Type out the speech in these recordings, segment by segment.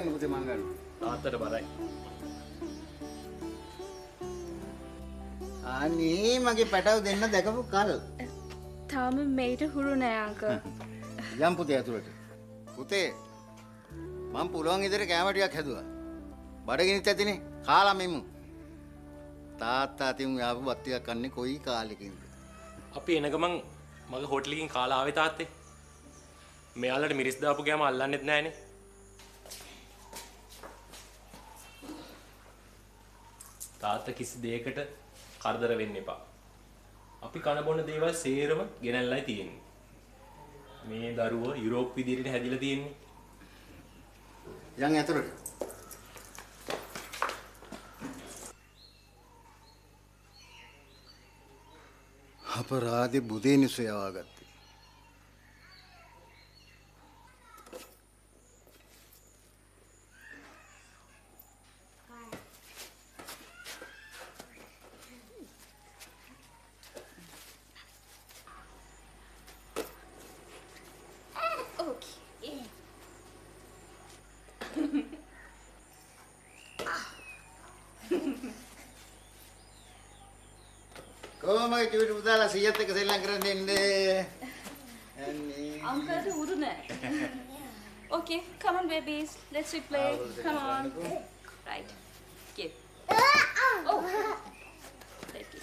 පැටව දෙන්න පුතේ මං ගන්න. තාත්තට බරයි. අනේ මගේ පැටව දෙන්න දැකපු කල්. තාම මේට හුරු නෑ අංකල්. යම් පුතේ ඇතුළට. පුතේ මං පුළුවන් ඉදිරිය කැම ටිකක් හැදුවා. බඩගිනිත් ඇතිනේ. කාලා මෙමු. තාත්තා අතින් යාපු බත් ටිකක් කන්නේ කොයි කාලෙකින්ද? අපි එන ගමන් මගේ හෝටලකින් කාලා ආවේ තාත්තේ. මෙයාලට මිරිස් දාපු ගෑම අල්ලන්නෙත් නෑනේ. තාත්තා කිසි දෙයකට කරදර වෙන්න එපා. අපි කන බොන දේවල් සේරම ගෙනල්ලයි තියෙන්නේ. මේ දරුව යුරෝප් විදිහට හැදිලා තියෙන්නේ. යන් ඇතුළට. අපරාධේ බුදේ නිසයාවා Come on, baby. Okay, come on, babies. Let's play. Come on. Right. Give. Ah, oh. Ah. Let it.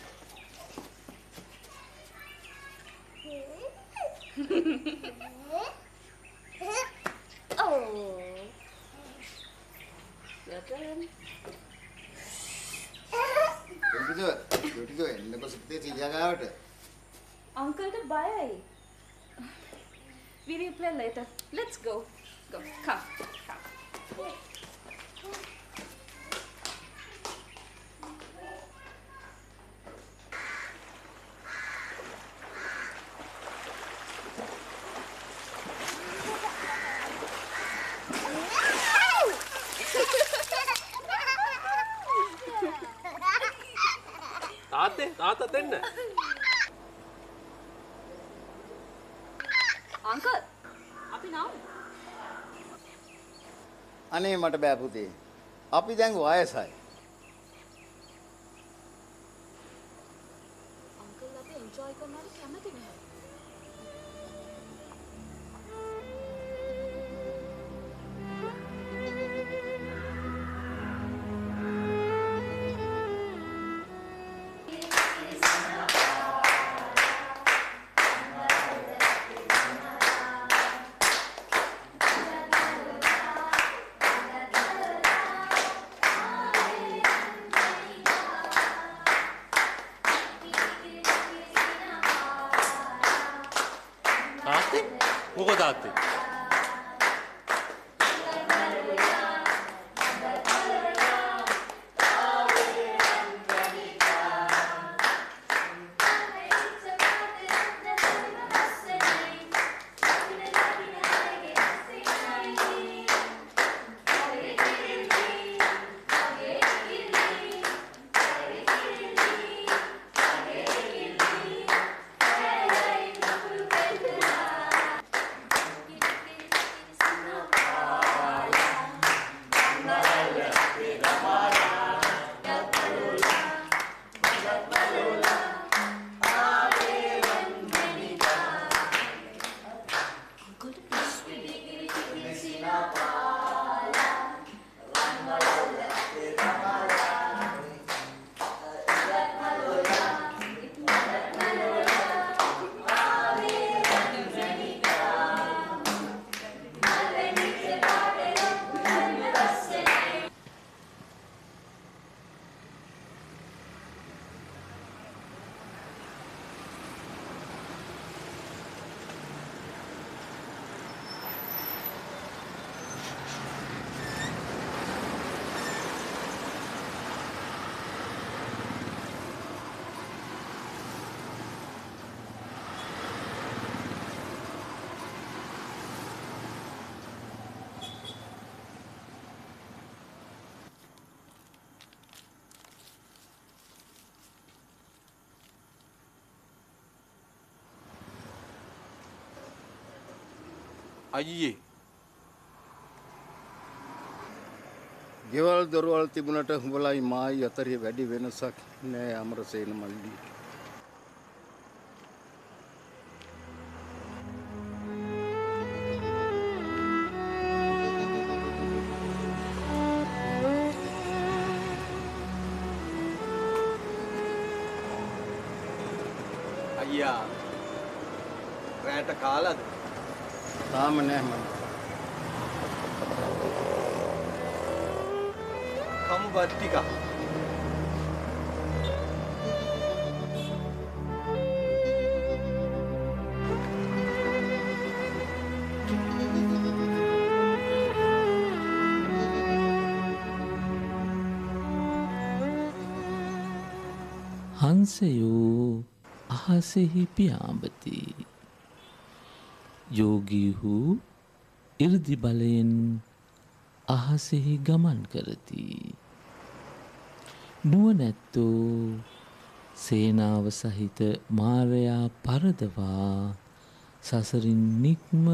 oh. Your turn. Don't do it. दो इनमें to सकते चीज़ा का आउट अंकल का bye We replay later. Let's go. Go. Come. Come. තාත්තේ තාත්තා දෙන්න. Uncle අපි නම් අනේ මට බෑ පුතේ. අපි දැන් වයසයි. අංකල් අපි එන්ජොයි කරනවට කැමති Obrigado. අයියේ ගෙවල් දොරවල් තිබුණට හුඹලයි මායි අතරේ වැඩි වෙනසක් නෑ අමරසේන මල්ලි. අයියා රෑට කාලද තාම නෑ මම. කමු බත් ටිකක් හංසයෝ අහසෙහි පියාඹති. යෝගීහු ඉර්දි බලයෙන් අහසෙහි ගමන් කරති. නුවනැත්තෝ සේනාව සහිත මාරයා පරදවා සසරින් නික්ම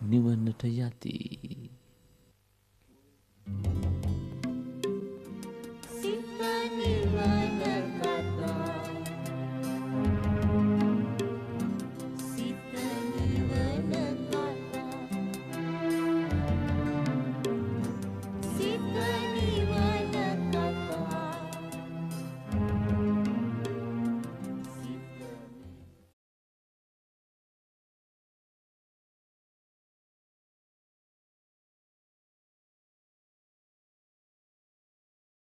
නිවන්නට යති.